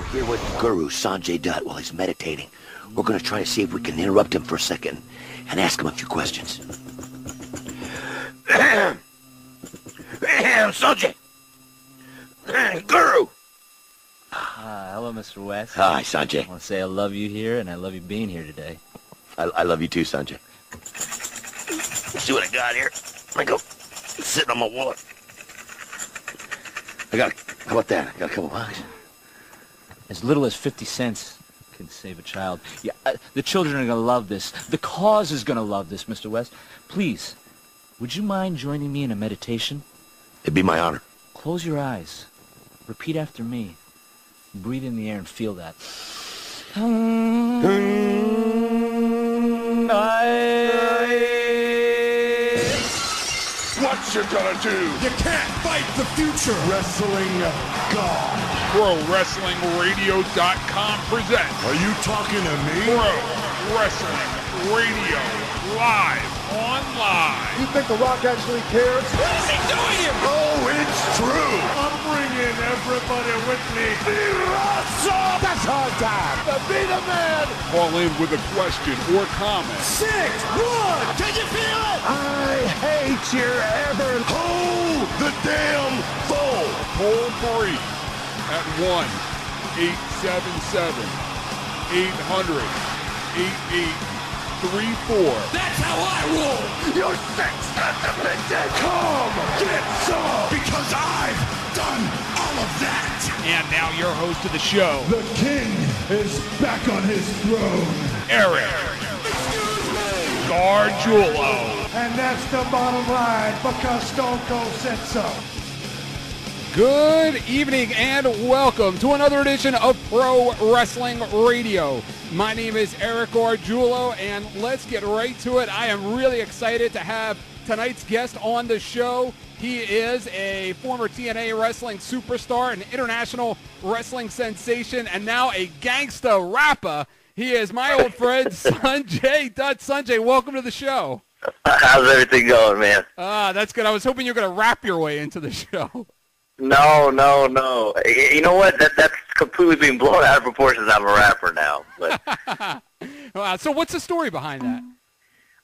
We're here with Guru Sonjay Dutt while he's meditating. We're going to try to see if we can interrupt him for a second and ask him a few questions. Sonjay! Guru! Uh, hello, Mr. West. Hi, Sonjay. I want to say I love you here, and I love you being here today. I, I love you too, Sonjay. See what I got here? I go sitting on my wallet. I got, how about that? I got a couple bucks. As little as 50 cents can save a child. Yeah, uh, the children are going to love this. The cause is going to love this, Mr. West. Please, would you mind joining me in a meditation? It'd be my honor. Close your eyes. Repeat after me. Breathe in the air and feel that. What you gonna do? You can't fight the future. Wrestling God. ProWrestlingRadio.com presents Are you talking to me? Pro Wrestling Radio live online. You think The Rock actually cares? What is he doing here? Oh, it's true. I'm bringing everybody with me. That's hard time. To be the man. Call in with a question or comment. Six, one. Can you feel it? I hate your ever. Hold the damn phone. Toll free at 1 877 800 8834. That's how I roll. You sick son of a bitch. Come get some. Because I've done of that. And now your host of the show, The king is back on his throne. Eric Excuse me. Gargiulo. And that's the bottom line because Stone Cold said so. Good evening and welcome to another edition of Pro Wrestling Radio. My name is Eric Gargiulo and let's get right to it. I am really excited to have tonight's guest on the show. He is a former TNA wrestling superstar, an international wrestling sensation, and now a gangsta rapper. He is my old friend Sonjay Dutt. Sonjay, welcome to the show. How's everything going, man? Ah, that's good. I was hoping you were going to rap your way into the show. No, no, no. You know what? That that's completely being blown out of proportions. I'm a rapper now. But Wow. So what's the story behind that?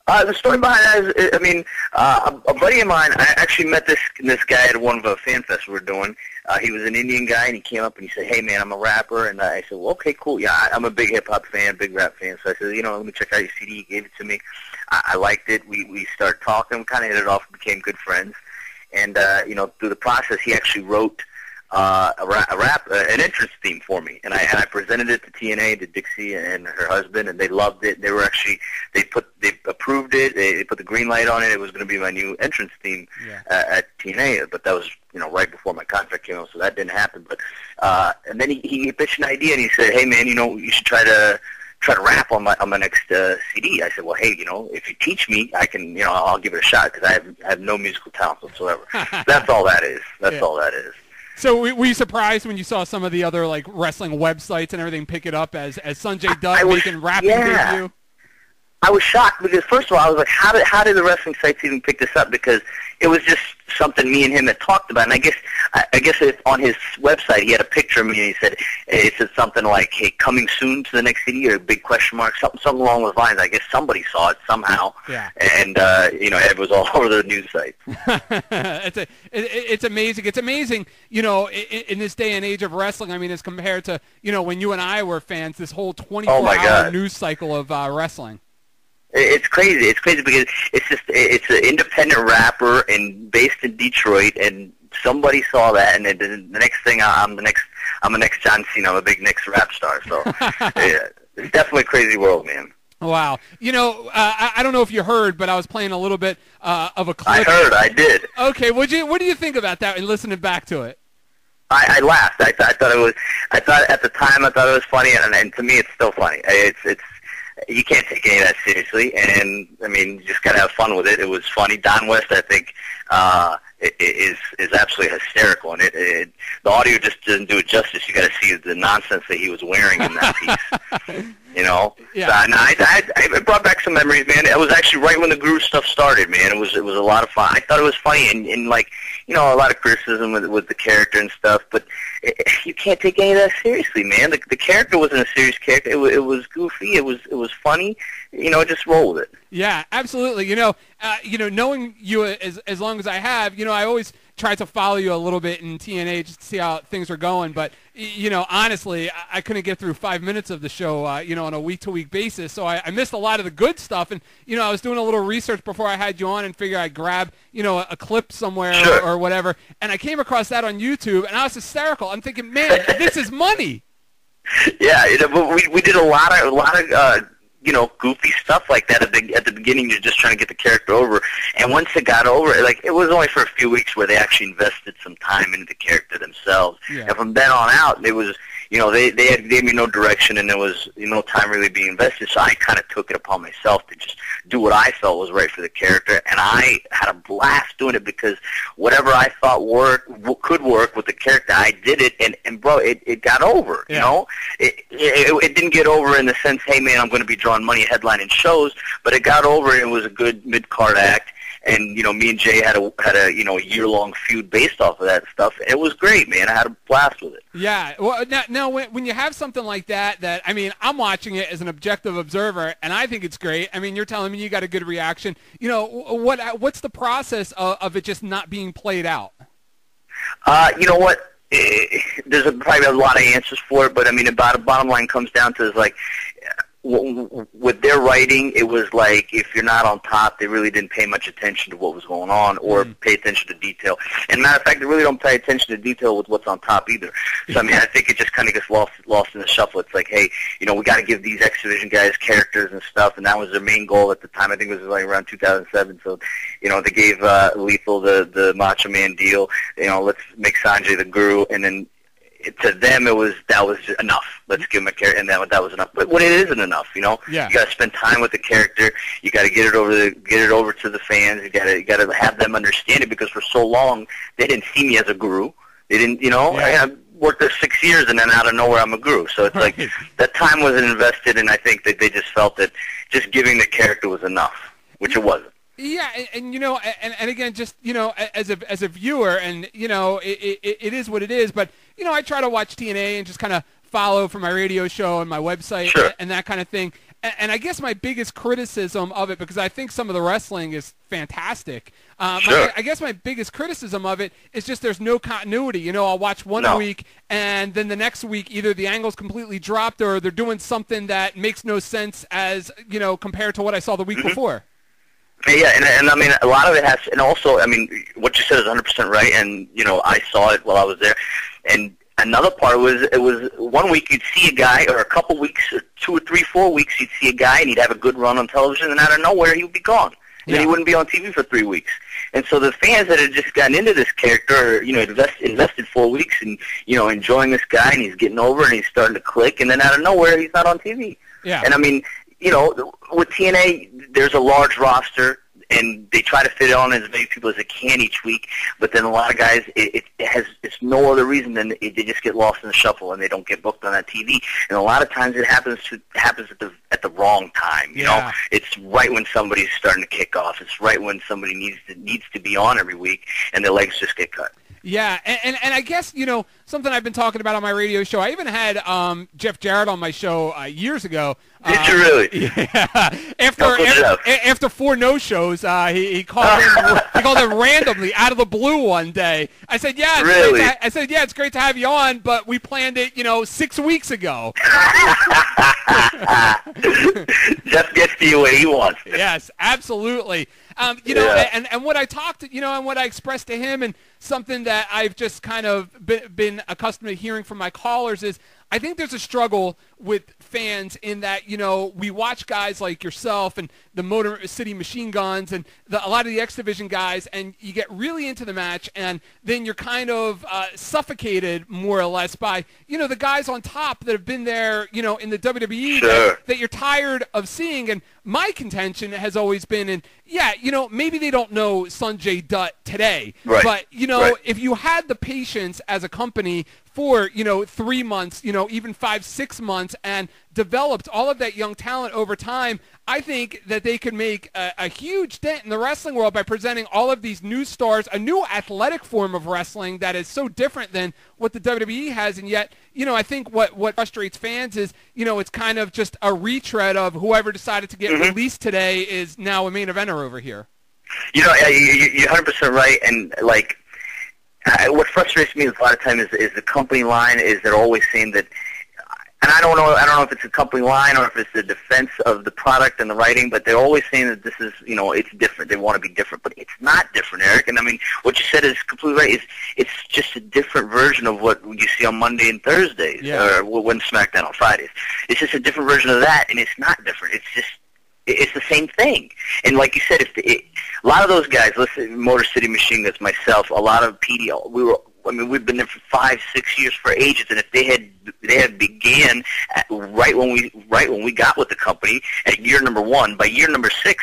Uh, the story behind that is, I mean, uh, a, buddy of mine. I actually met this this guy at one of the fan fests we were doing. Uh, he was an Indian guy, and he came up and he said, "Hey, man, I'm a rapper." And I said, "Well, okay, cool. Yeah, I, I'm a big hip hop fan, big rap fan." So I said, "You know, let me check out your CD." He gave it to me. I, I liked it. We we started talking, kind of hit it off, became good friends. And uh, you know, through the process, he actually wrote uh, a, rap, a rap, uh, an entrance theme for me, and I and I presented it to TNA, to Dixie and her husband, and they loved it. They were actually they put they approved it. They, they put the green light on it. It was going to be my new entrance theme Yeah. uh, at TNA, but that was you know right before my contract came out, so that didn't happen. But uh, and then he, he pitched an idea, and he said, "Hey man, you know you should try to." Try to rap on my on my next uh, CD. I said, "Well, hey, you know, if you teach me, I can, you know, I'll give it a shot because I have I have no musical talent whatsoever. That's all that is. That's Yeah. all that is." So w- were you surprised when you saw some of the other like wrestling websites and everything pick it up as as Sonjay Dutt was- making rapping yeah. debut? I was shocked because first of all, I was like, how did how did the wrestling sites even pick this up? Because it was just something me and him had talked about, and I guess I, I guess if on his website he had a picture of me, and he said it said something like, "Hey, coming soon to the next city," or big question mark, something something along those lines. I guess somebody saw it somehow, Yeah. and uh, you know, it was all over the news sites. it's a, it, it's amazing. It's amazing, you know, in, in this day and age of wrestling. I mean, as compared to you know when you and I were fans, this whole 24 Oh, hour God. news cycle of uh, wrestling. It's crazy. It's crazy because it's just it's an independent rapper and based in Detroit, and somebody saw that, and then the next thing I'm the next I'm the next John Cena. I'm a big next rap star. So yeah, it's definitely a crazy world, man. Wow. You know, uh, I, I don't know if you heard, but I was playing a little bit uh, of a clip. I heard, I did. Okay, what you what do you think about that and listening back to it? I, I laughed. I, th- I thought it was. I thought at the time I thought it was funny, and, and to me it's still funny. It's it's you can't take any of that seriously, and I mean you just gotta have fun with it. It was funny. Don West, I think, uh, is is absolutely hysterical, and it, it the audio just doesn't do it justice. You got to see the nonsense that he was wearing in that piece. You know, Yeah. So, I, I, I it brought back some memories, man. It was actually right when the groove stuff started, man. It was it was a lot of fun. I thought it was funny, and, and like you know, a lot of criticism with with the character and stuff. But it, you can't take any of that seriously, man. The, the character wasn't a serious character. It, it was goofy. It was it was funny. You know, just roll with it. Yeah, absolutely. You know, uh, you know, knowing you as as long as I have, you know, I always try to follow you a little bit in TNA just to see how things are going. But you know, honestly, I, couldn't get through five minutes of the show, uh, you know, on a week to week basis. So I, I missed a lot of the good stuff. And you know, I was doing a little research before I had you on, and figured I'd grab you know a, a clip somewhere Sure. or, or whatever. And I came across that on YouTube, and I was hysterical. I'm thinking, man, this is money. Yeah, you know, but we we did a lot of a lot of uh, you know goofy stuff like that at the at the beginning. You're just trying to get the character over, and once it got over, like it was only for a few weeks where they actually invested some time into the character themselves. Yeah. And from then on out, it was you know they they had gave me no direction, and there was you know time really being invested. So I kind of took it upon myself to just do what I felt was right for the character, and I had a blast doing it because whatever I thought worked w- could work with the character, I did it, and and bro, it it got over. Yeah. You know, it, it it didn't get over in the sense, hey man, I'm going to be drawing money headlining shows, but it got over. and It was a good mid card act. And you know, me and Jay had a had a you know a year long feud based off of that stuff. It was great, man. I had a blast with it. Yeah. Well, now, now when, when you have something like that, that I mean, I'm watching it as an objective observer, and I think it's great. I mean, you're telling me you got a good reaction. You know, what what's the process of, of it just not being played out? Uh, you know what? Eh, There's a, probably a lot of answers for it, but I mean, about the bottom line comes down to is like, with their writing, it was like if you're not on top, they really didn't pay much attention to what was going on or pay attention to detail. And matter of fact, they really don't pay attention to detail with what's on top either. So I mean, I think it just kind of gets lost lost in the shuffle. It's like, hey, you know, we got to give these X Division guys characters and stuff, and that was their main goal at the time. I think it was like around 2007. So, you know, they gave uh, Lethal the the Macho Man deal. You know, let's make Sonjay the Guru, and then it, to them it was that was enough. Let's mm-hmm. give him a character, and then that was enough. But when it isn't enough, you know, Yeah. you got to spend time with the character. You got to get it over the get it over to the fans. You got to you got to have them understand it because for so long they didn't see me as a guru. They didn't, you know. I Yeah. have worked there six years, and then out of nowhere I'm a guru. So it's like that time wasn't invested, and I think that they just felt that just giving the character was enough, which it wasn't. Yeah, and, and you know, and, and again, just you know, as a as a viewer, and you know, it, it, it is what it is. But you know, I try to watch TNA and just kind of follow for my radio show and my website Sure. and, and that kind of thing. And, and I guess my biggest criticism of it, because I think some of the wrestling is fantastic. Uh, Sure. my, I guess my biggest criticism of it is just there's no continuity. You know, I'll watch one No. week and then the next week either the angle's completely dropped or they're doing something that makes no sense as you know compared to what I saw the week before. Yeah, and, and I mean, a lot of it has, and also, I mean, what you said is 100% right, and, you know, I saw it while I was there. And another part was, it was one week you'd see a guy, or a couple weeks, or two or three, four weeks, you'd see a guy, and he'd have a good run on television, and out of nowhere, he would be gone. And then he wouldn't be on TV for three weeks. And so the fans that had just gotten into this character, you know, invest, invested four weeks and, you know, enjoying this guy, and he's getting over, and he's starting to click, and then out of nowhere, he's not on TV. Yeah. And I mean, you know, with TNA, there's a large roster, and they try to fit on as many people as they can each week. But then a lot of guys, it, it has it's no other reason than it, they just get lost in the shuffle and they don't get booked on that TV. And a lot of times it happens to happens at the at the wrong time. You Yeah. know, it's right when somebody's starting to kick off. It's right when somebody needs to needs to be on every week, and their legs just get cut. Yeah, and, and, and I guess, you know, something I've been talking about on my radio show, I even had um, Jeff Jarrett on my show uh, years ago. Did Uh, you really? Yeah. after, after, after four no-shows, uh, he, he called in, he called in randomly out of the blue one day. I said, yeah, it's great Really? ha- I said, yeah, it's great to have you on, but we planned it, you know, six weeks ago. Jeff gets to you when he wants. Yes, absolutely. Um, you know, Yeah. and, and what I talked, you know, and what I expressed to him, and something that I've just kind of been, been accustomed to hearing from my callers is, I think there's a struggle with fans in that you know we watch guys like yourself and the Motor City Machine Guns and the, a lot of the X Division guys, and you get really into the match, and then you're kind of uh, suffocated more or less by you know the guys on top that have been there, you know, in the WWE Sure. that, that you're tired of seeing. And my contention has always been, and yeah, you know, maybe they don't know Sonjay Dutt today, Right. but you know, Right. if you had the patience as a company for, you know, three months, you know, even five, six months, and developed all of that young talent over time, I think that they could make a, a, huge dent in the wrestling world by presenting all of these new stars, a new athletic form of wrestling that is so different than what the WWE has. And yet, you know, I think what, what frustrates fans is, you know, it's kind of just a retread of whoever decided to get mm-hmm. released today is now a main eventer over here. You know, you're 100% right. And, like, I, what frustrates me a lot of times is, is the company line is they're always saying that, and I don't know, I don't know if it's a company line or if it's the defense of the product and the writing, but they're always saying that this is, you know, it's different. They want to be different, but it's not different, Eric. And I mean, what you said is completely right. It's it's just a different version of what you see on Monday and Thursdays, yeah. or when SmackDown on Fridays. It's just a different version of that, and it's not different. It's just it's the same thing. And like you said, if the, it, a lot of those guys, listen, Motor City Machine Guns, myself, a lot of PDL, we were. I mean, we've been there for five, six years for ages, and if they had they had began at, right when we right when we got with the company at year number one, by year number six,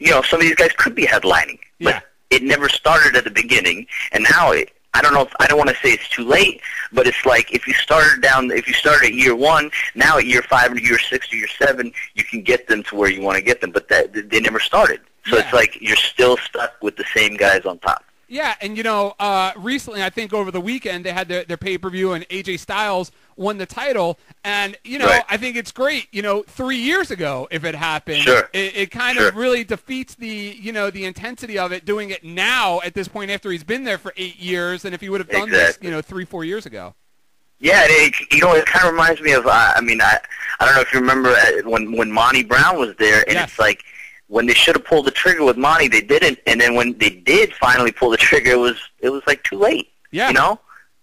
you know, some of these guys could be headlining, yeah. but it never started at the beginning, and now it, I don't know if I don't want to say it's too late, but it's like if you started down, if you started at year one, now at year five or year six or year seven, you can get them to where you want to get them, but that they never started. So yeah. it's like you're still stuck with the same guys on top. Yeah, and you know, uh, recently I think over the weekend they had their, their pay per view and AJ Styles won the title, and you know right. I think it's great. You know, three years ago if it happened, sure. it, it kind sure. of really defeats the you know the intensity of it doing it now at this point after he's been there for eight years, and if he would have done exactly. this you know three four years ago. Yeah, it, you know, it kind of reminds me of. Uh, I mean, I I don't know if you remember uh, when when Monty Brown was there, and yes. it's like when they should have pulled the trigger with Monty, they didn't, and then when they did finally pull the trigger, it was it was like too late. Yeah. You know.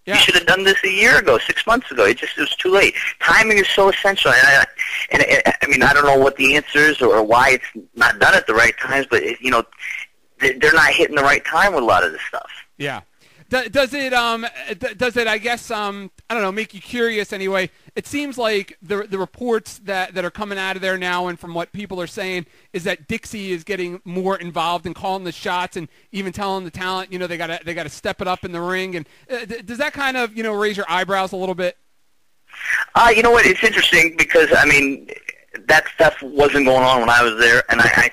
Yeah. You should have done this a year ago, six months ago. It just it was too late. Timing is so essential, and I, and, and I mean I don't know what the answer is or why it's not done at the right times, but it, you know they're not hitting the right time with a lot of this stuff. Yeah. Does it um does it I guess um I don't know make you curious anyway? It seems like the the reports that that are coming out of there now and from what people are saying is that Dixie is getting more involved in calling the shots and even telling the talent you know they got to they got to step it up in the ring and uh, does that kind of you know raise your eyebrows a little bit? Uh, you know what? It's interesting because I mean that stuff wasn't going on when I was there, and I,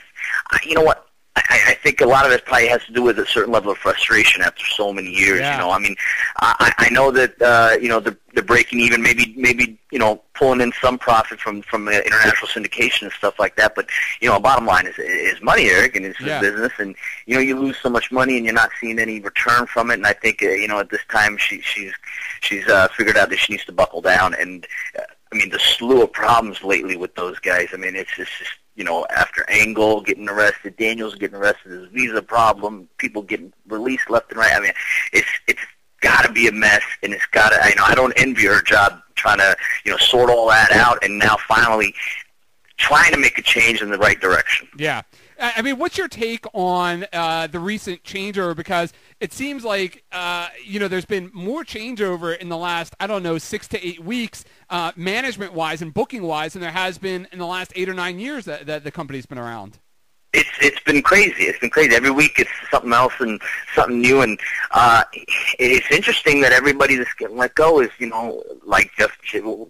I you know what? I, I think a lot of it probably has to do with a certain level of frustration after so many years. Yeah. You know, I mean, I, I know that uh, you know the the breaking even, maybe maybe you know pulling in some profit from from international syndication and stuff like that. But you know, bottom line is is money, Eric, and it's yeah. business, and you know you lose so much money and you're not seeing any return from it. And I think uh, you know at this time she she's she's uh, figured out that she needs to buckle down. And uh, I mean, the slew of problems lately with those guys. I mean, it's, it's just you know, after Angle getting arrested, Daniels getting arrested, his visa problem, people getting released left and right. I mean, it's it's got to be a mess, and it's got to. You know, I don't envy her job trying to you know sort all that out, and now finally trying to make a change in the right direction. Yeah. I mean, what's your take on uh, the recent changeover? Because it seems like uh, you know there's been more changeover in the last I don't know six to eight weeks, uh, management wise and booking wise, than there has been in the last eight or nine years that, that the company's been around. It's it's been crazy. It's been crazy. Every week it's something else and something new, and uh, it's interesting that everybody that's getting let go is you know like just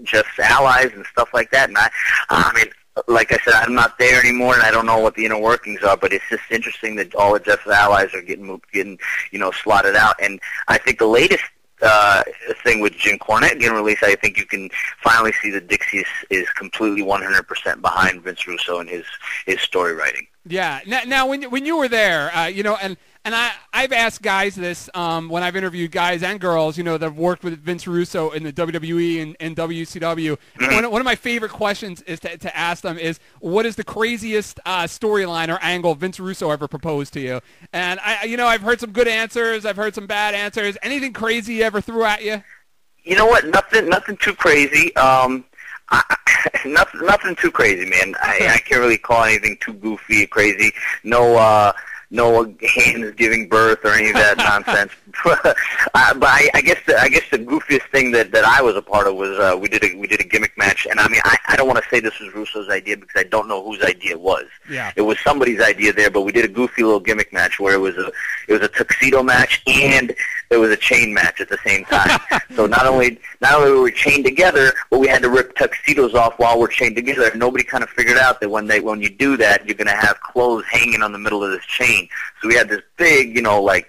just allies and stuff like that. And I, I mean like I said, I'm not there anymore, and I don't know what the inner workings are. But it's just interesting that all the Jeff's allies are getting moved, getting you know slotted out. And I think the latest uh, thing with Jim Cornette getting released, I think you can finally see that Dixie is, is completely 100% behind Vince Russo and his his story writing. Yeah. Now, now when when you were there, uh, you know, and and I I've asked guys this um, when I've interviewed guys and girls, you know, that have worked with Vince Russo in the WWE and, and WCW. One, one of my favorite questions is to, to ask them is, what is the craziest uh, storyline or angle Vince Russo ever proposed to you? And I, you know, I've heard some good answers, I've heard some bad answers. Anything crazy he ever threw at you? You know what? Nothing, nothing too crazy. Um, I, nothing, nothing too crazy, man. I, I can't really call anything too goofy or crazy. No, uh, no hands giving birth or any of that nonsense. uh, but I, I guess the, I guess the goofiest thing that that I was a part of was uh, we did a we did a gimmick match, and I mean I, I don't want to say this was Russo's idea because I don't know whose idea it was. Yeah. It was somebody's idea there, but we did a goofy little gimmick match where it was a it was a tuxedo match and it was a chain match at the same time. so not only not only were we chained together, but we had to rip tuxedos off while we're chained together. Nobody kind of figured out that when they when you do that, you're going to have clothes hanging on the middle of this chain. So we had this big, you know, like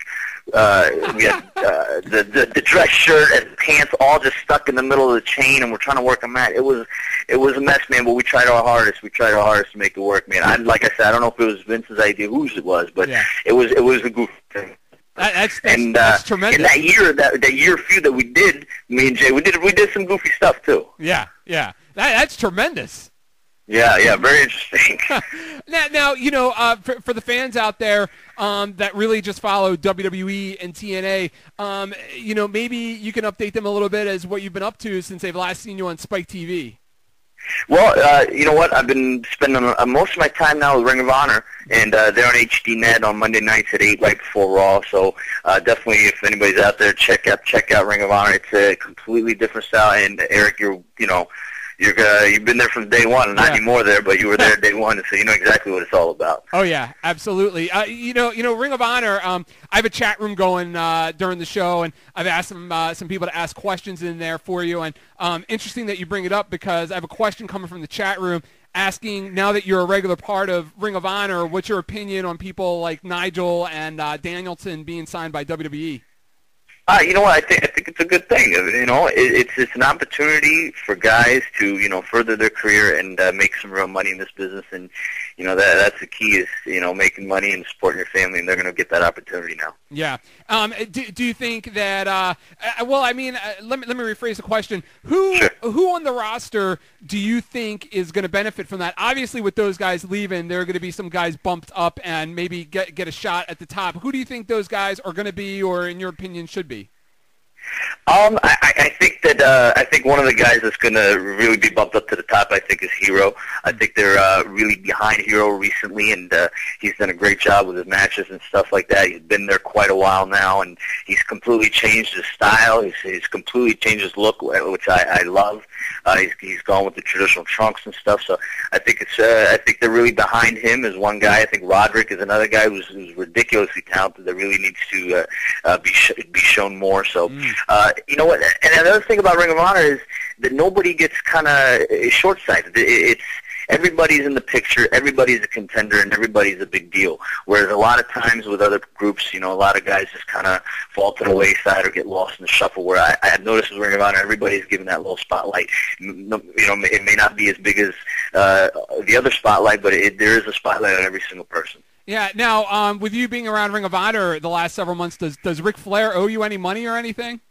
uh, we had uh, the, the the dress shirt and pants all just stuck in the middle of the chain, and we're trying to work them out. It was it was a mess, man. But we tried our hardest. We tried our hardest to make it work, man. I, like I said, I don't know if it was Vince's idea, whose it was, but Yeah. it was it was a goofy thing. That, that's that's, And uh, that's tremendous. in that year, that that year few that we did, me and Jay, we did we did some goofy stuff too. yeah, yeah. That, that's tremendous. Yeah, yeah, very interesting. Now, now you know, uh, for, for the fans out there um, that really just follow WWE and TNA, um, you know, maybe you can update them a little bit as what you've been up to since they've last seen you on Spike TV. Well, uh, you know what? I've been spending uh, most of my time now with Ring of Honor, and uh, they're on HDNet on Monday nights at eight, right before Raw. So uh, definitely, if anybody's out there, check out check out Ring of Honor. It's a completely different style. And Eric, you're you know. You're uh, you've been there from day one, not Yeah. anymore there, but you were there day one, so you know exactly what it's all about. Oh yeah, absolutely. Uh, you know, you know, Ring of Honor. Um, I have a chat room going uh, during the show, and I've asked some uh, some people to ask questions in there for you. And um, interesting that you bring it up because I have a question coming from the chat room asking now that you're a regular part of Ring of Honor, what's your opinion on people like Nigel and uh, Danielson being signed by? WWE? Uh, you know what? I think I think it's a good thing. Uh, You know, it, it's it's an opportunity for guys to you know further their career and uh, make some real money in this business. And you know that that's the key is you know making money and supporting your family, and they're going to get that opportunity now. Yeah. Um, do, do you think that? Uh, uh, well, I mean, uh, let me let me rephrase the question. Who Sure. who on the roster do you think is going to benefit from that? Obviously, with those guys leaving, there are going to be some guys bumped up and maybe get get a shot at the top. Who do you think those guys are going to be, or in your opinion, should be? Um, I, I think that uh, I think one of the guys that's going to really be bumped up to the top, I think, is Hero. I think they're uh, really behind Hero recently, and uh, he's done a great job with his matches and stuff like that. He's been there quite a while now, and he's completely changed his style. He's, he's completely changed his look, which I, I love. Uh, he's, he's gone with the traditional trunks and stuff. So I think it's uh, I think they're really behind him as one guy. I think Roderick is another guy who's, who's ridiculously talented that really needs to uh, uh, be sh- be shown more. So uh, you know what? And another thing about Ring of Honor is that nobody gets kind of short-sighted. It's everybody's in the picture, everybody's a contender, and everybody's a big deal. Whereas a lot of times with other groups, you know, a lot of guys just kind of fall to the wayside or get lost in the shuffle. Where I, I have noticed with Ring of Honor, everybody's given that little spotlight. You know, it may not be as big as uh, the other spotlight, but it, there is a spotlight on every single person. Yeah. Now, um, with you being around Ring of Honor the last several months, does does Ric Flair owe you any money or anything?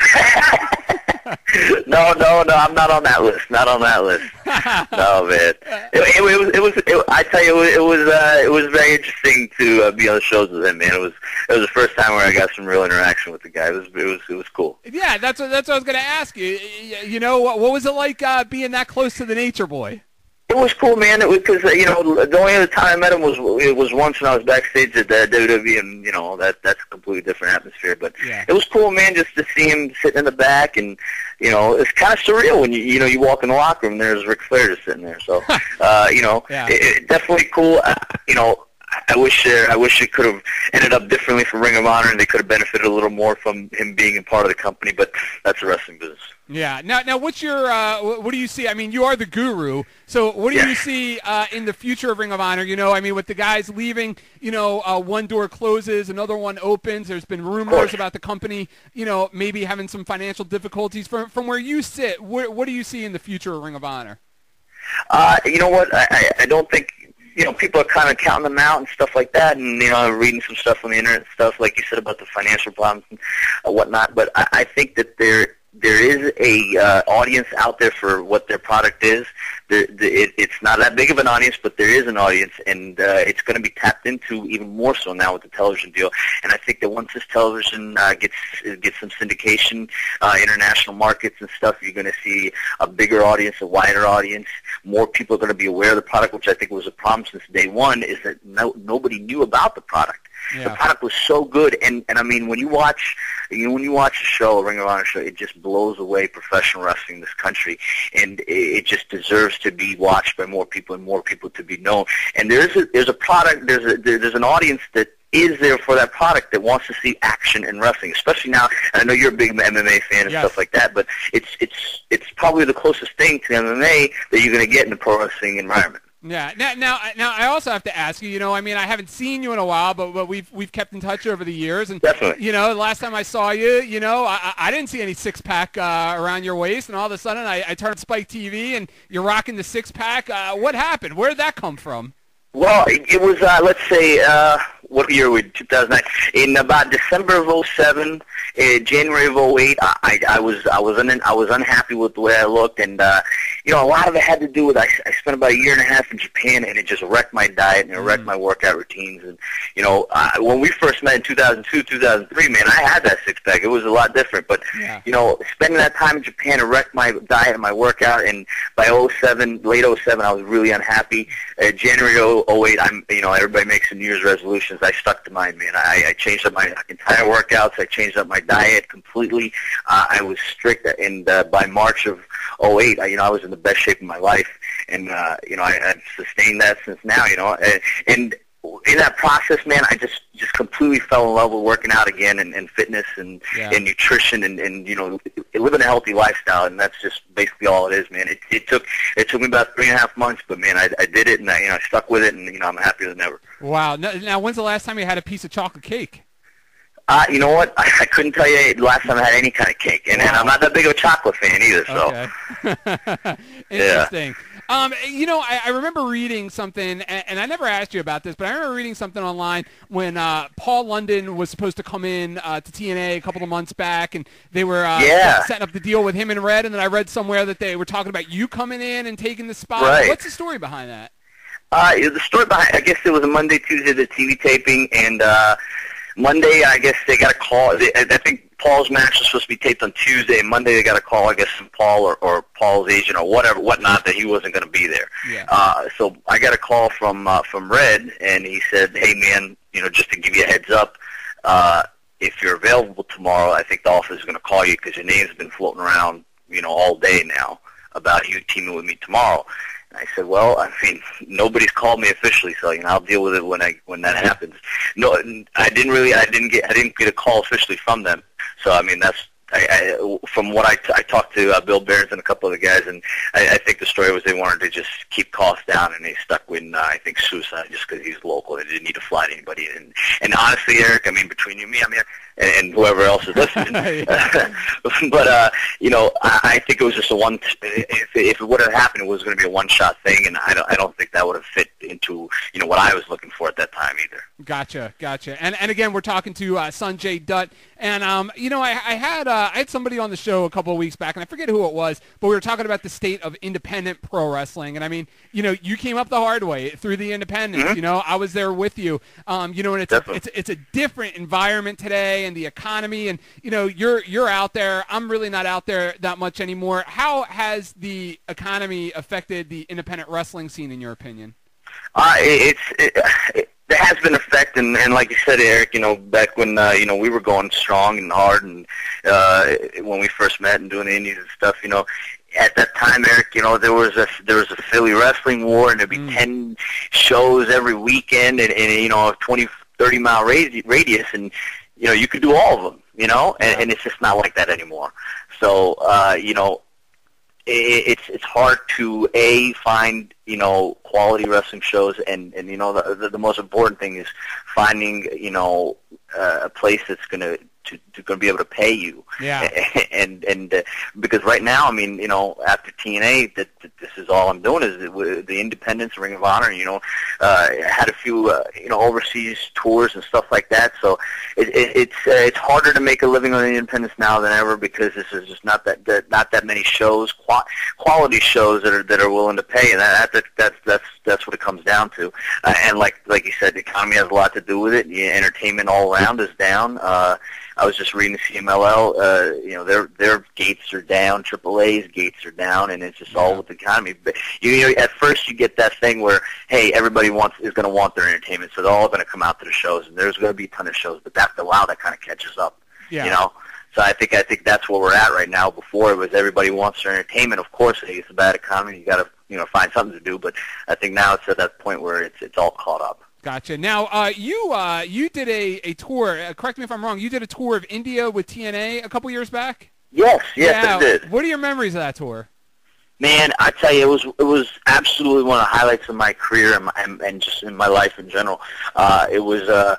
no, no, no. I'm not on that list. Not on that list. no, man. It, it, it was. It was. It, I tell you, it was. It was, uh, it was very interesting to uh, be on the shows with him, man. It was. It was the first time where I got some real interaction with the guy. It was. It was. It was cool. Yeah, that's what that's what I was going to ask you. You know, what, what was it like uh, being that close to the Nature Boy? It was cool, man. It was because you know the only other time I met him was it was once when I was backstage at uh, WWE, and you know that that's a completely different atmosphere. But Yeah. it was cool, man, just to see him sitting in the back, and you know it's kind of surreal when you you know you walk in the locker room, and there's Ric Flair just sitting there. So uh, you know, Yeah. it, it definitely cool. Uh, you know. I wish uh, I wish it could have ended up differently for Ring of Honor, and they could have benefited a little more from him being a part of the company. But that's the wrestling business. Yeah. Now, now, what's your uh, what do you see? I mean, you are the guru. So, what do Yeah. you see uh, in the future of Ring of Honor? You know, I mean, with the guys leaving, you know, uh, one door closes, another one opens. There's been rumors about the company, you know, maybe having some financial difficulties. From from where you sit, what, what do you see in the future of Ring of Honor? Uh, you know what? I, I, I don't think you know people are kind of counting them out and stuff like that, and you know reading some stuff on the internet stuff like you said about the financial problems and uh, whatnot. But I, I think that there there is a uh, audience out there for what their product is. There, the, it, it's not that big of an audience, but there is an audience, and uh, it's going to be tapped into even more so now with the television deal. And I think that once this television uh, gets gets some syndication, uh, international markets and stuff, you're going to see a bigger audience, a wider audience. More people are going to be aware of the product, which I think was a problem since day one. Is that no, nobody knew about the product. The product was so good, and and I mean, when you watch, you know, when you watch a show, Ring of Honor show, it just blows away professional wrestling in this country, and it, it just deserves to be watched by more people and more people to be known. And there's a there's a product, there's a there, there's an audience that is there for that product that wants to see action in wrestling, especially now. And I know you're a big MMA fan and Yes. stuff like that, but it's it's it's probably the closest thing to MMA that you're going to get in the pro wrestling environment. Yeah. Now, now, now, I also have to ask you. You know, I mean, I haven't seen you in a while, but, but we've we've kept in touch over the years, and Definitely. You know, the last time I saw you, you know, I, I- didn't see any six pack uh, around your waist, and all of a sudden, I, I turned Spike TV, and you're rocking the six pack. Uh, what happened? Where did that come from? Well, it, it was uh, let's say uh, what year we 2009 in about December of 07, uh, January of 08. I, I, I was I was un, I was unhappy with the way I looked, and uh, you know a lot of it had to do with I, I spent about a year and a half in Japan, and it just wrecked my diet and it wrecked my workout routines. And you know when we first met in 2002, 2003, man, I had that six pack. It was a lot different, but Yeah. you know spending that time in Japan it wrecked my diet and my workout. And by 07, late 07, I was really unhappy. Uh, January 08, I'm you know everybody makes New Year's resolutions. I stuck to mine, man. I, I changed up my entire workouts. I changed up my diet completely. Uh, I was strict, and uh, by March of 08, I, you know I was in the best shape of my life, and uh, you know I, I've sustained that since now. You know, and, and in that process, man, I just just completely fell in love with working out again and, and fitness and, Yeah. and nutrition and, and you know living a healthy lifestyle, and that's just basically all it is, man. It, it took it took me about three and a half months, but man, I, I did it and I you know I stuck with it, and you know I'm happier than ever. Wow. Now, now, when's the last time you had a piece of chocolate cake? Uh, you know what? I, I couldn't tell you the last time I had any kind of cake, and, and I'm not that big of a chocolate fan either. So Okay. Interesting. Um, you know, I, I remember reading something, and, and I never asked you about this, but I remember reading something online when uh, Paul London was supposed to come in uh, to TNA a couple of months back, and they were uh, Yeah. setting up the deal with him and Red, and then I read somewhere that they were talking about you coming in and taking the spot. Right. What's the story behind that? Uh, the story behind, I guess it was a Monday, Tuesday, the TV taping, and uh, Monday, I guess they got a call. They, I think Paul's match was supposed to be taped on Tuesday, Monday they got a call, I guess, from Paul or, or Paul's agent or whatever, whatnot, that he wasn't going to be there. Yeah. Uh, so I got a call from uh, from Red, and he said, "Hey, man, you know, just to give you a heads up." Uh, if you're available tomorrow, I think the office is going to call you because your name's been floating around, you know, all day now about you teaming with me tomorrow. I said, well, I mean, nobody's called me officially, so you know, I'll deal with it when I when that mm-hmm. happens. No, I didn't really, I didn't get, I didn't get a call officially from them. So I mean, that's. I, I, from what I, t- I talked to uh, Bill Behrens and a couple of the guys, and I, I think the story was they wanted to just keep costs down, and they stuck with uh, I think Suicide just because he's local. They didn't need to fly to anybody. And and honestly, Eric, I mean, between you and me, I mean, and, and whoever else is listening, but uh, you know, I, I think it was just a one. If, if it would have happened, it was going to be a one-shot thing, and I don't, I don't think that would have fit into you know what I was looking for at that time either. Gotcha, gotcha. And and again, we're talking to uh, Sonjay Dutt, and um, you know, I, I had uh, I had somebody on the show a couple of weeks back, and I forget who it was, but we were talking about the state of independent pro wrestling, and I mean, you know, you came up the hard way through the independents. You know, I was there with you. Um, you know, and it's a, it's it's a different environment today, and the economy, and you know, you're you're out there. I'm really not out there that much anymore. How has the economy affected the independent wrestling scene, in your opinion? Uh, it's it, it, there has been effect, and, and like you said, Eric, you know, back when uh, you know we were going strong and hard, and uh, when we first met and doing the indies and stuff, you know, at that time, Eric, you know, there was a there was a Philly wrestling war, and there'd be ten shows every weekend, and, and you know, a 20, 30 mile radi- radius, and you know, you could do all of them, you know, and, and it's just not like that anymore. So, uh, you know, it's it's hard to a find you know quality wrestling shows and and you know the the, the most important thing is finding you know uh, a place that's going to to, to going to be able to pay you. Yeah. and and uh, because right now I mean you know after TNA that, that this is all I'm doing is the, the Independence Ring of Honor you know uh, had a few uh, you know overseas tours and stuff like that. So it, it, it's uh, it's harder to make a living on the Independence now than ever because this is just not that, that not that many shows qua- quality shows that are that are willing to pay. And that, that that's that's that's what it comes down to. Uh, and like like you said the economy has a lot to do with it. Yeah, entertainment all around is down. Uh, I was just reading the CMLL. Uh, you know, their their gates are down. AAA's gates are down, and it's just all with the economy. But you know, at first you get that thing where, hey, everybody wants is going to want their entertainment, so they're all going to come out to the shows, and there's going to be a ton of shows. But after a while, that kind of catches up. Yeah. You know. So I think I think that's where we're at right now. Before it was everybody wants their entertainment. Of course, hey, it's a bad economy. You got to you know find something to do. But I think now it's at that point where it's it's all caught up. Gotcha. Now, uh, you uh, you did a, a tour. Uh, correct me if I'm wrong. You did a tour of India with TNA a couple years back. Yes, yes, yeah. I did. What are your memories of that tour? Man, I tell you, it was it was absolutely one of the highlights of my career and, my, and, and just in my life in general. Uh, it was uh,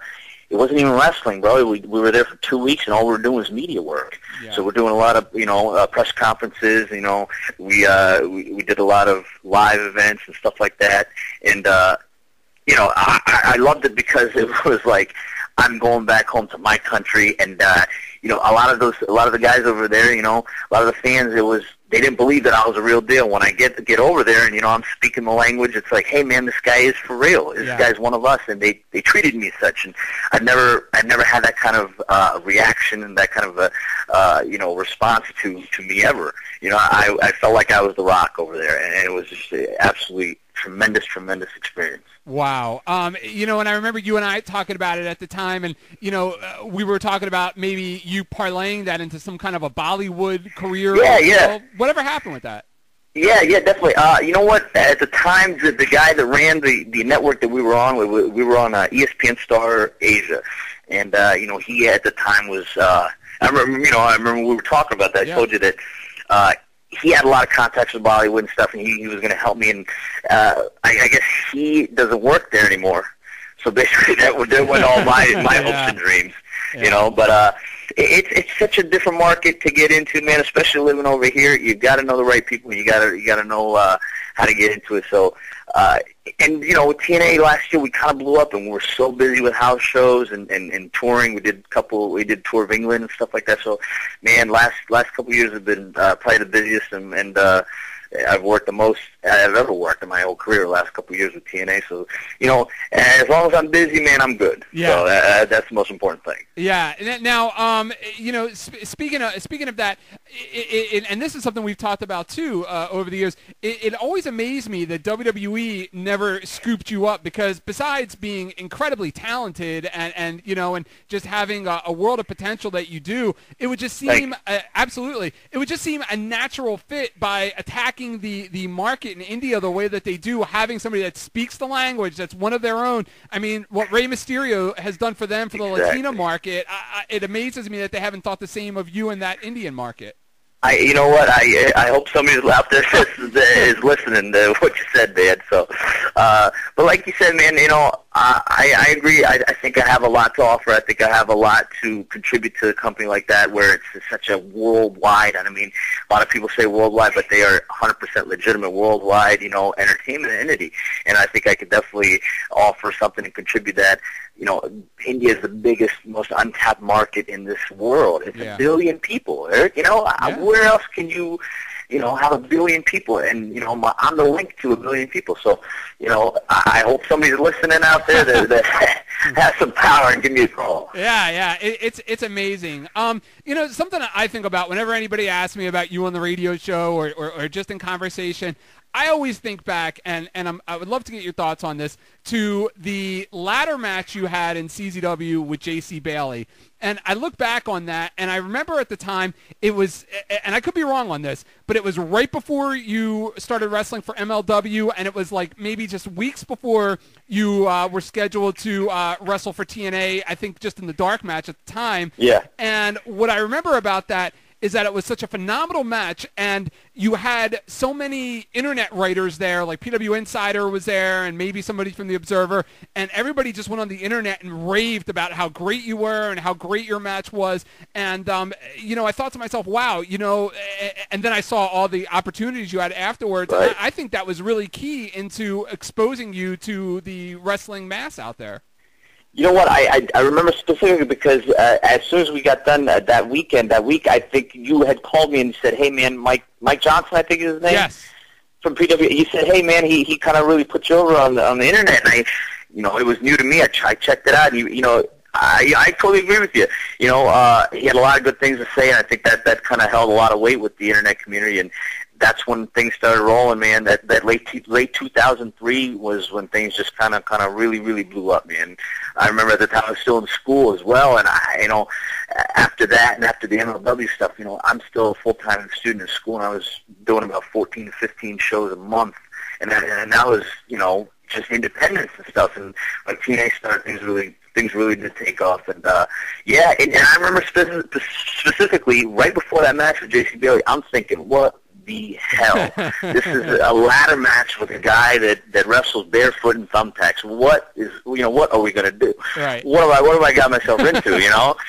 it wasn't even wrestling, bro. We we were there for two weeks, and all we were doing was media work. Yeah. So we're doing a lot of you know uh, press conferences. You know, we uh, we we did a lot of live events and stuff like that. And uh, you know, I, I loved it because it was like I'm going back home to my country, and uh, you know, a lot of those, a lot of the guys over there, you know, a lot of the fans, it was they didn't believe that I was a real deal. When I get get over there, and you know, I'm speaking the language, it's like, hey man, this guy is for real. This Yeah. guy's one of us, and they they treated me as such, and I've never I've never had that kind of uh, reaction and that kind of a uh, you know response to to me ever. You know, I I felt like I was the rock over there, and it was just absolutely tremendous, tremendous experience. Wow. Um, you know, and I remember you and I talking about it at the time, and you know, uh, we were talking about maybe you parlaying that into some kind of a Bollywood career. Yeah, you yeah. know. Whatever happened with that? Yeah, yeah, definitely. Uh, you know what? At the time, the, the guy that ran the the network that we were on, we, we were on uh, ESPN Star Asia, and uh, you know he at the time was. Uh, I remember, you know, I remember we were talking about that. I told you that uh, he had a lot of contacts with Bollywood and stuff, and he, he was going to help me. And uh, I, I guess he doesn't work there anymore. So basically, that that went all my my Yeah. hopes and dreams, Yeah. you know. But uh, it, it's it's such a different market to get into, man. Especially living over here, you've got to know the right people. You got to you got to know uh, how to get into it. So, uh, and you know, with TNA last year, we kind of blew up, and we were so busy with house shows and, and and touring. We did a couple, we did tour of England and stuff like that. So, man, last last couple years have been uh, probably the busiest, and and uh, I've worked the most I've ever worked in my whole career. The last couple of years with TNA. So, you know, as long as I'm busy, man, I'm good. Yeah. So uh, that's the most important thing. Yeah. and Now, um, you know, sp- speaking of speaking of that, i i and this is something we've talked about too uh, over the years. It, it always amazed me that WWE never scooped you up because besides being incredibly talented and and you know and just having a, a world of potential that you do, it would just seem uh, absolutely it would just seem a natural fit by attacking the the market in India the way that they do, having somebody that speaks the language that's one of their own. I mean, what Rey Mysterio has done for them for the Exactly. Latino market, I, I, it amazes me that they haven't thought the same of you in that Indian market. I, you know what? I I hope somebody out there is, is listening to what you said, man. So, uh, but like you said, man, you know, I I I agree. I, I think I have a lot to offer. I think I have a lot to contribute to a company like that, where it's such a worldwide. And I mean, a lot of people say worldwide, but they are 100% legitimate worldwide, you know, entertainment entity. And I think I could definitely offer something and contribute that. You know, India is the biggest, most untapped market in this world. It's Yeah. a billion people, Eric. You know, Yeah. where else can you, you know, have a billion people? And you know, my, I'm the link to a billion people. So, you know, I, I hope somebody's listening out there that, that has some power and give me a call. Yeah, yeah, it, it's it's amazing. Um, you know, something I think about whenever anybody asks me about you on the radio show or, or, or just in conversation, I always think back, and and I'm, I would love to get your thoughts on this, to the ladder match you had in CZW with J.C. Bailey. And I look back on that, and I remember at the time it was, and I could be wrong on this, but it was right before you started wrestling for MLW, and it was like maybe just weeks before you uh, were scheduled to uh, wrestle for TNA. I think just in the dark match at the time. Yeah. And what I remember about that is that it was such a phenomenal match, and you had so many internet writers there, like PW Insider was there, and maybe somebody from the Observer, and everybody just went on the internet and raved about how great you were and how great your match was. And um, you know, I thought to myself, wow, you know, and then I saw all the opportunities you had afterwards. Right. I, I think that was really key into exposing you to the wrestling mass out there. You know what? I I, I remember specifically because uh, as soon as we got done uh, that weekend, that week, I think you had called me and said, "Hey, man, Mike Mike Johnson, I think is his name." Yes. from PW. He said, "Hey man, he he kind of really put you over on the on the internet." And I, you know, it was new to me. I, ch- I checked it out. And you, you know, I I totally agree with you. You know, uh, he had a lot of good things to say, and I think that that kind of held a lot of weight with the internet community. And that's when things started rolling, man. That that late t- late 2003 was when things just kind of kind of really really blew up, man. I remember at the time I was still in school as well, and I, you know, after that and after the MLW stuff, you know, I'm still a full time student in school, and I was doing about 14 to 15 shows a month, and that, and that was, you know, just independence and stuff. And when TNA started, things really things really did take off. And uh, yeah, and, and I remember speci- specifically right before that match with JC Bailey, I'm thinking, what the hell? this is a ladder match with a guy that that wrestles barefoot and thumbtacks. What is you know what are we gonna do? Right. What have I what have I got myself into? You know.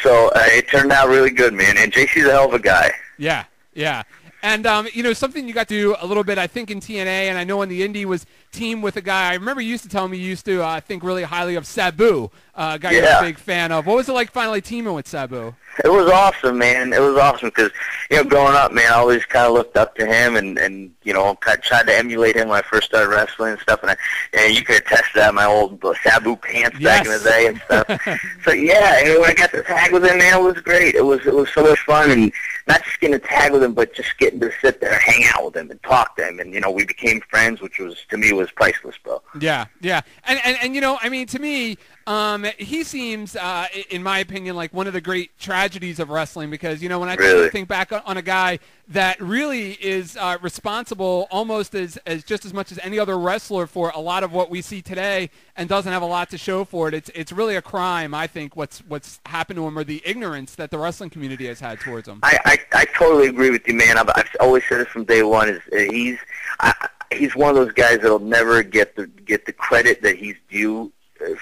So uh, it turned out really good, man. And JC's a hell of a guy. Yeah, yeah. And um, you know something you got to do a little bit, I think, in TNA, and I know in the Indie was team with a guy. I remember you used to tell me you used to uh, think really highly of Sabu, uh, a guy you're a big fan of. What was it like finally teaming with Sabu? It was awesome, man. It was awesome because you know, growing up, man, I always kind of looked up to him and and you know, kind of tried to emulate him when I first started wrestling and stuff. And I, and you could attest to that my old uh, Sabu pants back in the day and stuff. so yeah, and when I got to tag with him, man, it was great. It was it was so much fun, and not just getting to tag with him, but just getting to sit there, hang out with him, and talk to him. And you know, we became friends, which was to me was priceless, bro. Yeah, yeah, and and, and you know, I mean, to me, um, he seems, uh, in my opinion, like one of the great tragedies of wrestling because you know when I Really? think back on a guy that really is uh, responsible almost as as just as much as any other wrestler for a lot of what we see today and doesn't have a lot to show for it. It's it's really a crime, I think, what's what's happened to him or the ignorance that the wrestling community has had towards him. I, I, I totally agree with you, man. I've, I've always said it from day one. Is uh, he's I, he's one of those guys that'll never get the get the credit that he's due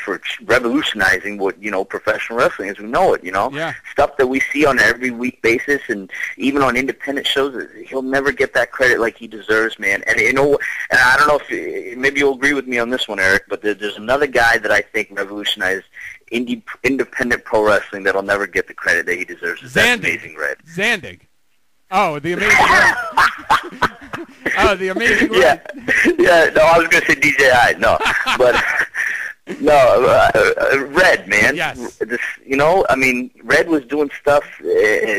for revolutionizing what you know professional wrestling as we know it. You know, Yeah. stuff that we see on an every week basis, and even on independent shows, he'll never get that credit like he deserves, man. And you know, and I don't know if maybe you'll agree with me on this one, Eric, but there's another guy that I think revolutionized. Indie, independent pro wrestling that'll never get the credit that he deserves. That's Zandig. Amazing Red. Zandig. Oh, the amazing. Red. oh, the amazing. yeah, Red. yeah. No, I was gonna say DJI. No, but no, uh, uh, Red man. Yes. This, you know, I mean, Red was doing stuff uh,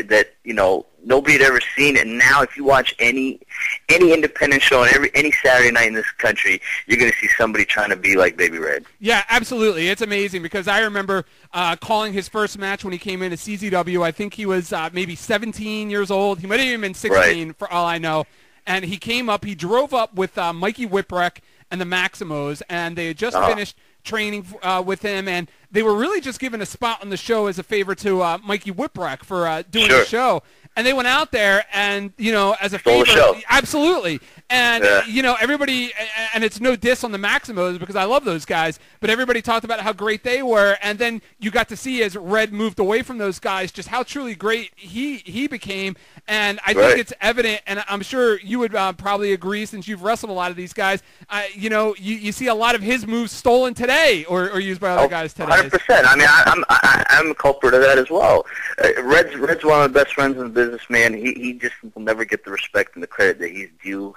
that you know nobody had ever seen, and now if you watch any any independent show on every any Saturday night in this country, you're gonna see somebody trying to be like Baby Red. Yeah, absolutely. It's amazing because I remember uh, calling his first match when he came into CZW. I think he was uh, maybe 17 years old. He might have even been 16 for all I know. And he came up. He drove up with uh, Mikey Whipwreck and the Maximos, and they had just Uh-huh. finished training uh, with him, and they were really just given a spot on the show as a favor to uh, Mikey Whipwreck for uh, doing the show. And they went out there, and you know, as a Stole the favor, show. absolutely. And Yeah. you know, everybody, and it's no diss on the Maximos because I love those guys, but everybody talked about how great they were, and then you got to see as Red moved away from those guys just how truly great he he became. And I think it's evident, and I'm sure you would uh, probably agree since you've wrestled a lot of these guys. Uh, you know, you, you see a lot of his moves stolen today or, or used by other guys today. Hundred percent. I mean, I, I'm I, I'm a culprit of that as well. Uh, Red's Red's one of my best friends in the business, man. He he just will never get the respect and the credit that he's due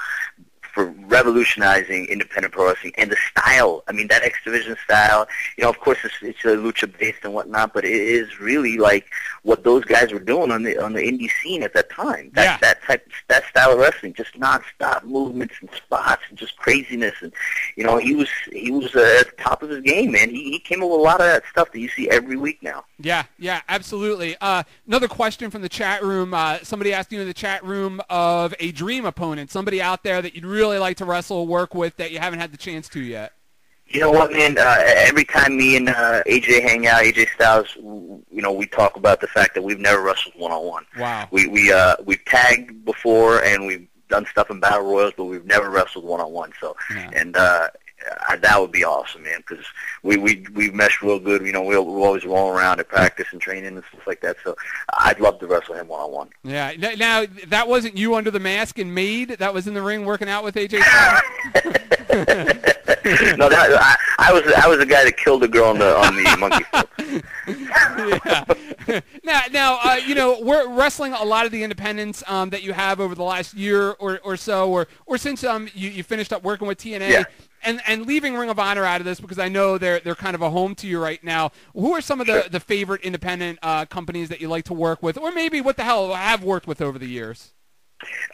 for revolutionizing independent pro wrestling and the style. I mean, that X Division style. You know, of course, it's it's a lucha based and whatnot, but it is really like what those guys were doing on the on the indie scene at that time. That Yeah. that type that style of wrestling, just nonstop movements and spots and just craziness. And you know, he was he was uh, at the top of his game, man. He he came up with a lot of that stuff that you see every week now. Yeah, yeah, absolutely. Uh, another question from the chat room. Uh, somebody asked you in the chat room of a dream opponent, somebody out there that you'd really like to wrestle or work with that you haven't had the chance to yet. You know what, man? Uh, every time me and uh, AJ hang out, AJ Styles, you know, we talk about the fact that we've never wrestled one on one. Wow. We we uh we've tagged before and we've done stuff in battle royals, but we've never wrestled one on one. So Yeah. and uh, I, that would be awesome, man, because we we we mesh real good. You know, we'll we always roll around at practice and training and stuff like that. So I'd love to wrestle him one on one. Yeah. Now that wasn't you under the mask and Maid. That was in the ring working out with AJ. No, that I, I was I was the guy that killed the girl on the on the monkey yeah. now, now, uh, you know, we're wrestling a lot of the independents um, that you have over the last year or, or so, or or since um you, you finished up working with TNA. Yeah. And, and leaving Ring of Honor out of this because I know they're they're kind of a home to you right now. Who are some of the, Sure. the favorite independent uh, companies that you like to work with, or maybe what the hell have worked with over the years?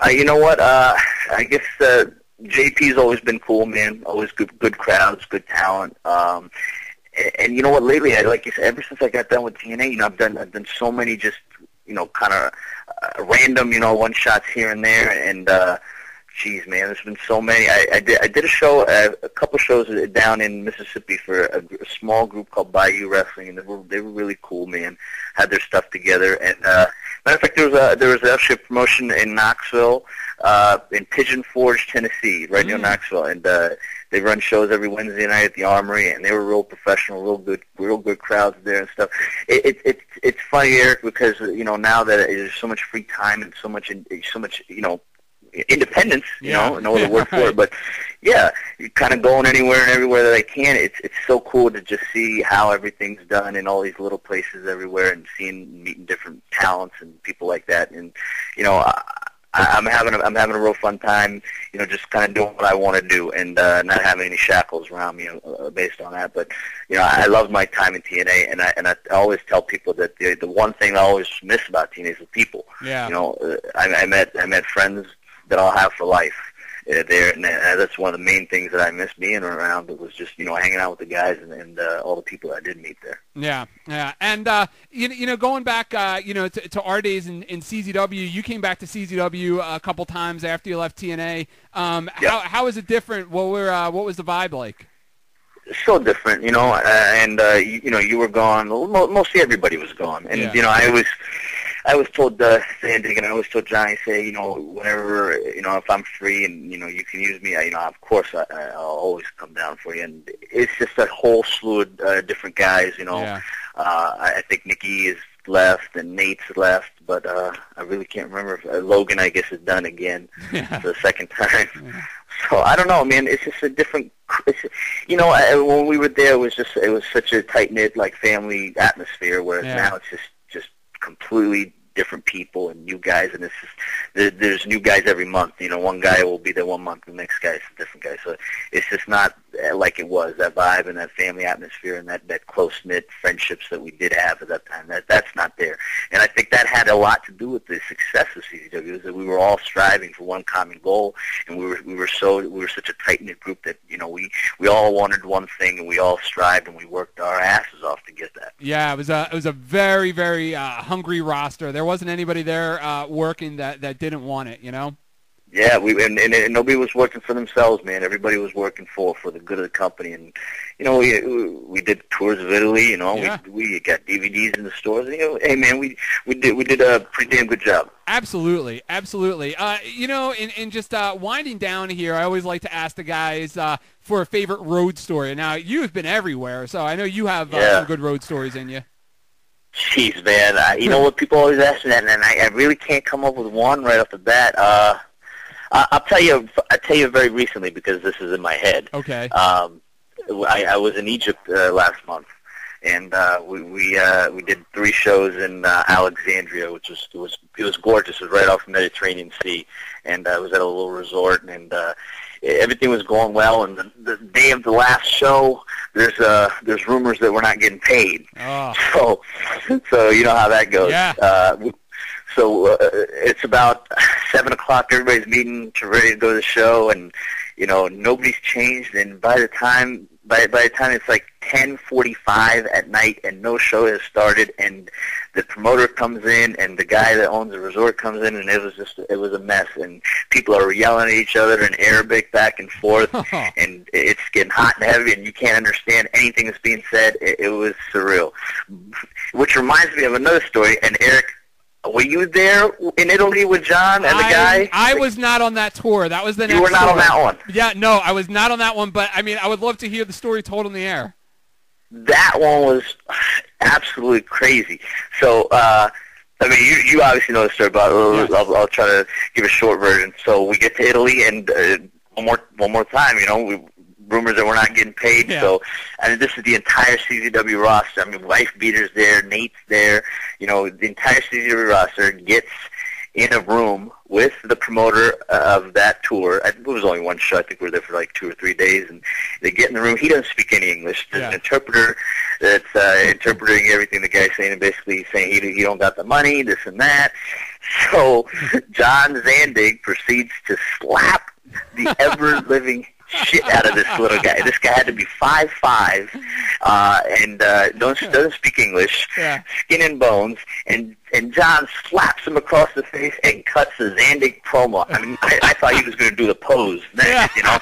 Uh, you know what? Uh, I guess uh, JP's always been cool, man. Always good, good crowds, good talent. Um, and, and you know what? Lately, I like you said, ever since I got done with TNA, you know, I've done I've done so many just you know kind of uh, random, you know, one shots here and there, and uh, geez, man, there's been so many. I, I did I did a show, uh, a couple shows down in Mississippi for a, a small group called Bayou Wrestling, and they were they were really cool, man. Had their stuff together, and uh, matter of fact, there was a there was actually a promotion in Knoxville, uh, in Pigeon Forge, Tennessee, right near Mm. Knoxville, and uh, they run shows every Wednesday night at the Armory, and they were real professional, real good, real good crowds there and stuff. It, it, it's it's funny, Eric, because you know now that there's so much free time and so much so much you know independence, you Yeah. know, no other word for Right. it, but yeah, you kind of going anywhere and everywhere that I can. It's it's so cool to just see how everything's done in all these little places everywhere, and seeing meeting different talents and people like that. And you know, I, I'm having a, I'm having a real fun time. You know, just kind of doing what I want to do and uh, not having any shackles around me uh, based on that. But you know, I love my time in TNA, and I and I always tell people that the the one thing I always miss about TNA is the people. Yeah. You know, uh, I, I met I met friends that I'll have for life uh, there, and uh, that's one of the main things that I miss being around. It was just you know hanging out with the guys and, and uh, all the people I did meet there. Yeah, yeah, and uh, you, you know, going back, uh, you know, to, to our days in, in CZW, you came back to CZW a couple times after you left TNA. Um, Yeah. How how is it different? What were uh, what was the vibe like? so different, you know, uh, and uh, you, you know, you were gone. Mo- mostly everybody was gone, and Yeah. you know, I was, I was told uh, Zandig, and I always told Johnny, say, you know, whenever, you know, if I'm free and you know, you can use me, I, you know, of course, I, I'll always come down for you. And it's just a whole slew of uh, different guys, you know. Yeah. Uh, I, I think Nikki is left and Nate's left, but uh, I really can't remember. If, uh, Logan, I guess, is done again Yeah. for the second time. So I don't know, man. It's just a different. It's, you know, I, when we were there, it was just it was such a tight knit like family atmosphere. Whereas Yeah. now it's just completely different people and new guys, and it's just there, there's new guys every month. You know, one guy will be there one month, the next guy is a different guy. So it's just not like it was that vibe and that family atmosphere and that that close knit friendships that we did have at that time. That that's not there, and I think that had a lot to do with the success of CZW. Is that we were all striving for one common goal, and we were we were so we were such a tight knit group that you know we we all wanted one thing, and we all strived and we worked our asses off to get that. Yeah, it was a it was a very very uh, hungry roster. There wasn't anybody there uh, working that, that didn't want it. You know. Yeah, we and, and, and nobody was working for themselves, man. Everybody was working for for the good of the company, and you know we we did tours of Italy. You know, Yeah. we we got DVDs in the stores. And, you know, hey man, we we did we did a pretty damn good job. Absolutely, absolutely. Uh, you know, in, in just uh, winding down here, I always like to ask the guys uh, for a favorite road story. Now, you've been everywhere, so I know you have uh, Yeah. some good road stories in you. Jeez, man, I, you know what people always ask me that, and I, I really can't come up with one right off the bat. Uh, I, I'll tell you, I'll tell you very recently because this is in my head. Okay. Um, I, I was in Egypt uh, last month, and uh, we we uh, we did three shows in uh, Alexandria, which was it was it was gorgeous. It was right off the Mediterranean Sea, and uh, I was at a little resort, and uh, everything was going well. And the, the day of the last show, there's uh there's rumors that we're not getting paid. Oh, So, so you know how that goes. Yeah. Uh, so uh, it's about seven o'clock. Everybody's meeting to ready to go to the show, and you know nobody's changed. And by the time by by the time it's like ten forty five at night, and no show has started, and the promoter comes in, and the guy that owns the resort comes in, and it was just it was a mess, and people are yelling at each other in Arabic back and forth, and it's getting hot and heavy, and you can't understand anything that's being said. It, it was surreal. Which reminds me of another story. And Eric, were you there in Italy with John and the I, guy? I was not on that tour. That was the next You were not on that one. Yeah, no, I was not on that one. But I mean, I would love to hear the story told on the air. That one was absolutely crazy. So, uh, I mean, you you obviously know the story, but I'll. I'll, I'll try to give a short version. So we get to Italy, and uh, one more one more time, you know, we, rumors that we're not getting paid. Yeah. So, and this is the entire CZW roster. I mean, Wife Beater's there, Nate's there. You know, the entire CZW roster gets in a room with the promoter of that tour. I think it was only one show. I think we were there for like two or three days, and they get in the room. He doesn't speak any English. There's an interpreter that's uh, interpreting everything the guy's saying, and basically saying he he don't got the money, this and that. So John Zandig proceeds to slap the ever living shit out of this little guy. This guy had to be five five, uh, and uh, don't doesn't speak English, Yeah. skin and bones, and and John slaps him across the face and cuts the Zandig promo. I mean, I, I thought he was going to do the pose next. You know,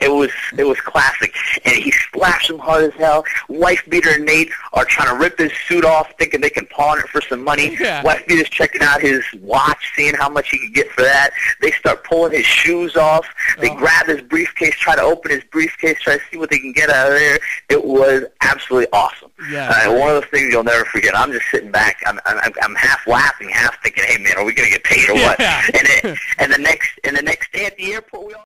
it was it was classic, and he slaps him hard as hell. Wife beater and Nate are trying to rip his suit off, thinking they can pawn it for some money. Yeah. Wife beater's checking out his watch, seeing how much he could get for that. They start pulling his shoes off. They oh. grab his briefcase, try to open his briefcase, try to see what they can get out of there. It was absolutely awesome. Yeah. Uh, one of the things you'll never forget. I'm just sitting back. I'm I'm, I'm half laughing, half thinking, "Hey man, are we gonna get paid or what?" Yeah. And it, and the next and the next day at the airport, we all.